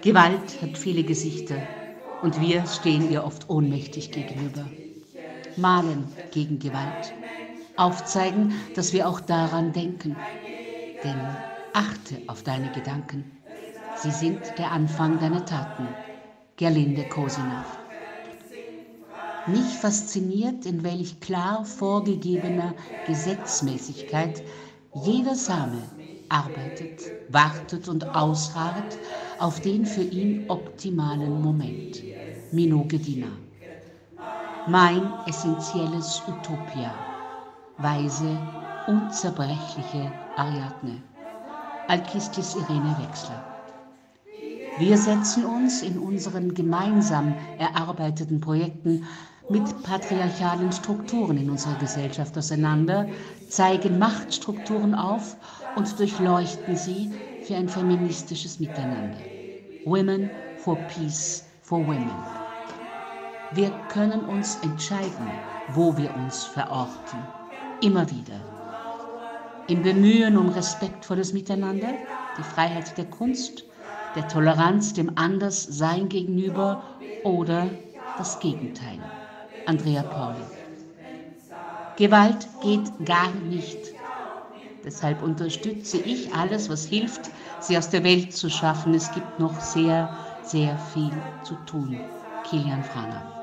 Gewalt hat viele Gesichter und wir stehen ihr oft ohnmächtig gegenüber. Malen gegen Gewalt. Aufzeigen, dass wir auch daran denken. Denn achte auf deine Gedanken. Sie sind der Anfang deiner Taten. Gerlinde Kosinach. Mich fasziniert, in welch klar vorgegebener Gesetzmäßigkeit jeder Same arbeitet, wartet und ausharrt auf den für ihn optimalen Moment. Mino Gedina. Mein essentielles Utopia. Weise, unzerbrechliche Ariadne. Alkistis Irene Wechsler. Wir setzen uns in unseren gemeinsam erarbeiteten Projekten mit patriarchalen Strukturen in unserer Gesellschaft auseinander, zeigen Machtstrukturen auf und durchleuchten sie für ein feministisches Miteinander. Women for Peace for Women. Wir können uns entscheiden, wo wir uns verorten. Immer wieder. Im Bemühen um respektvolles Miteinander, die Freiheit der Kunst, der Toleranz dem Anderssein gegenüber oder das Gegenteil. Andrea Pauli. Gewalt geht gar nicht. Deshalb unterstütze ich alles, was hilft, sie aus der Welt zu schaffen. Es gibt noch sehr, sehr viel zu tun. Kilian Franer.